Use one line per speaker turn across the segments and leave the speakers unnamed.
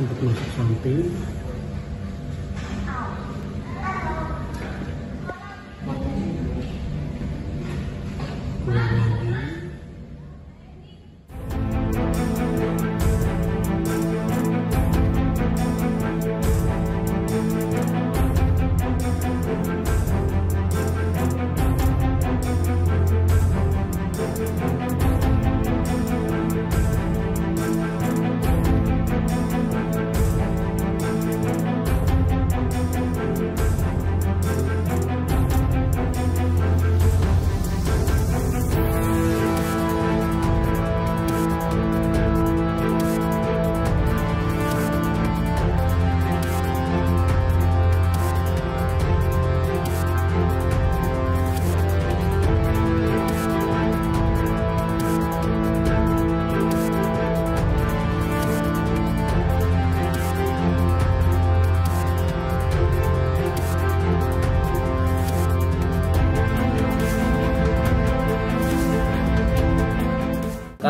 sempat masuk samping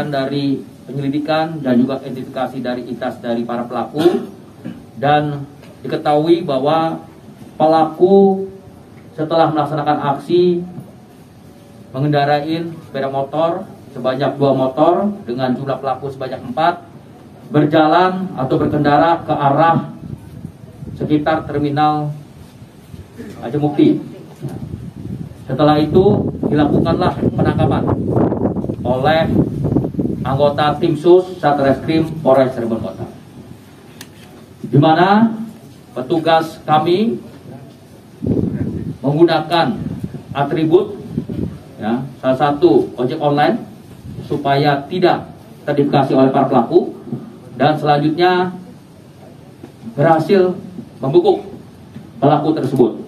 kan dari penyelidikan dan juga identifikasi dari itas dari para pelaku dan diketahui bahwa pelaku setelah melaksanakan aksi mengendarai sepeda motor sebanyak dua motor dengan jumlah pelaku sebanyak empat berjalan atau berkendara ke arah sekitar terminal Ajemukti. Setelah itu dilakukanlah penangkapan oleh anggota tim sus Satreskrim Polres Cirebon Kota. Di mana petugas kami menggunakan atribut ya, salah satu ojek online supaya tidak terindikasi oleh para pelaku dan selanjutnya berhasil membekuk pelaku tersebut.